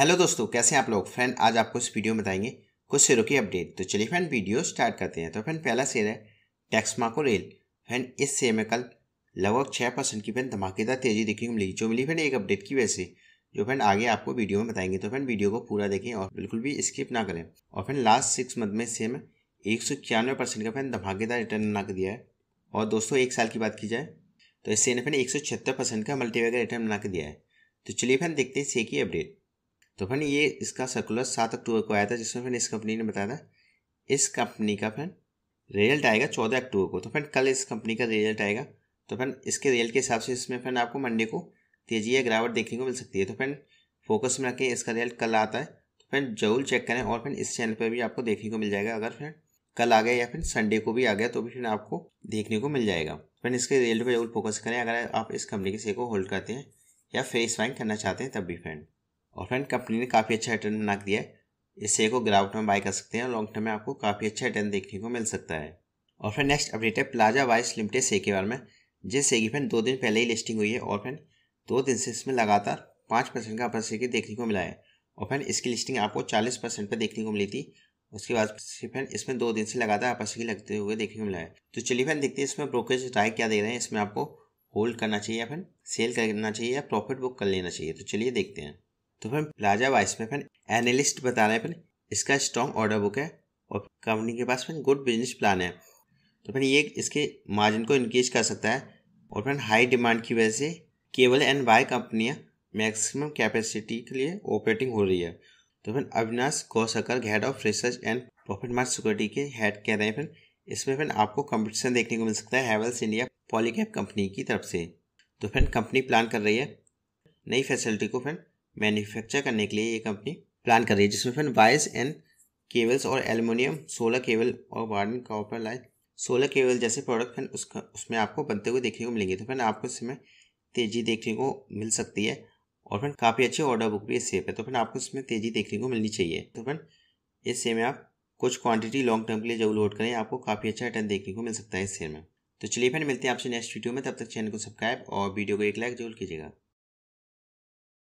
Hello दोस्तों, कैसे हैं आप लोग? फ्रेंड, आज आपको इस वीडियो में बताएँगे कुछ शेयरों की अपडेट। तो चलिए फ्रेंड, वीडियो स्टार्ट करते हैं। तो फ्रेंड, पहला शेयर है टेक्समाको रेल फ्रेंड, इस शेयर में कल लगभग छः परसेंट की फ्रेंड धमाकेदार तेज़ी देखने को मिली, जो मिली फ्रेंड एक अपडेट की वजह से, जो फ्रेंड आगे आपको वीडियो में बताएँगे। तो फ्रेंड, वीडियो को पूरा देखें और बिल्कुल भी स्किप ना करें। और फ्रेंड लास्ट सिक्स मंथ में शेयर में एक सौ इक्यानवे परसेंट का फ्रेंड धमाकेदार रिटर्न बना कर दिया है। और दोस्तों, एक साल की बात की जाए तो इस शेयर ने फ्रेंड एक सौ छिहत्तर परसेंट का मल्टीवेगर रिटर्न बना दिया है। तो चलिए फ्रेंड, देखते हैं से की अपडेट। तो फ्रेंड ये इसका सर्कुलर सात अक्टूबर को आया था, जिसमें फ्रेंड इस कंपनी ने बताया था। इस कंपनी का फ्रेंड रिज़ल्ट आएगा चौदह अक्टूबर को। तो फ्रेंड कल इस कंपनी का रिज़ल्ट आएगा। तो फ्रेंड इसके रिज़ल्ट के हिसाब से इसमें फ्रेंड आपको मंडे को तेज़ी या गिरावट देखने को मिल सकती है। तो फ्रेंड फोकस में रखें, इसका रिज़ल्ट कल आता है। तो फ्रेंड ज़रूर चेक करें और फ्रेंड इस चैनल पर भी आपको देखने को मिल जाएगा। अगर फ्रेंड कल आ गया या फिर संडे को भी आ गया तो भी फिर आपको देखने को मिल जाएगा। फ्रेंड इसके रिज़ल्ट पर ज़रूर फोकस करें। अगर आप इस कंपनी के शेयर को होल्ड करते हैं या फेस बाइंग करना चाहते हैं, तब भी फ्रेंड और फ्रेंड कंपनी ने काफ़ी अच्छा रिटर्न बना दिया है। इस शेयर को ग्राउंड में बाय कर सकते हैं लॉन्ग टर्म में आपको काफ़ी अच्छा रिटर्न देखने को मिल सकता है। और फ्रेंड नेक्स्ट अपडेट है प्लाजा वाइस लिमिटेड शेयर के बारे में। जिस शेयर की फ्रेंड दो दिन पहले ही लिस्टिंग हुई है और फ्रेंड दो दिन से इसमें लगातार पाँच परसेंट का अपर शेयर देखने को मिला है। और फ्रेंड इसकी लिस्टिंग आपको चालीस परसेंट पर देखने को मिली थी। उसके बाद फ्रेंड इसमें दो दिन से लगातार आपस की लगते हुए देखने को मिला है। तो चलिए फ्रेंड देखते हैं इसमें ब्रोकरेज राय क्या दे रहे हैं। इसमें आपको होल्ड करना चाहिए या फिर सेल करना चाहिए या प्रॉफिट बुक कर लेना चाहिए। तो चलिए देखते हैं। तो फिर प्लाजा वाइस में फिर एनालिस्ट बता रहे हैं, फिर इसका स्ट्रॉन्ग ऑर्डर बुक है और कंपनी के पास फिर गुड बिज़नेस प्लान है। तो फिर ये इसके मार्जिन को इनक्रीज कर सकता है और फिर हाई डिमांड की वजह से केवल एंड वाई कंपनियाँ मैक्सिमम कैपेसिटी के लिए ऑपरेटिंग हो रही है। तो फिर Avinash Gauskar head of research and profit mart security के हेड कह रहे हैं, फिर इसमें फिर आपको कंपटीशन देखने को मिल सकता है हैवल्स इंडिया पॉलीकैप कंपनी की तरफ़ से। तो फिर कंपनी प्लान कर रही है, नई फैसिलिटी को फिर मैन्युफैक्चर करने के लिए ये कंपनी प्लान कर रही है, जिसमें फिर वायर्स एंड केबल्स और एल्युमिनियम सोलर केबल और warden copper light solar cable जैसे प्रोडक्ट फिर उसका, उसमें आपको बनते हुए देखने को मिलेंगे तो फिर आपको इसमें तेज़ी देखने को मिल सकती है और फिर काफ़ी अच्छी ऑर्डर बुक भी इस सेप है तो फिर आपको इसमें तेज़ी देखने को मिलनी चाहिए। तो फिर इस से में आप कुछ क्वांटिटी लॉन्ग टर्म के लिए ज़रूर लोड करें, आपको काफ़ी अच्छा रिटर्न देखने को मिल सकता है इस शेयर में। तो चलिए फिर मिलते हैं आपसे नेक्स्ट वीडियो में, तब तक चैनल को सब्सक्राइब और वीडियो को एक लाइक ज़रूर कीजिएगा।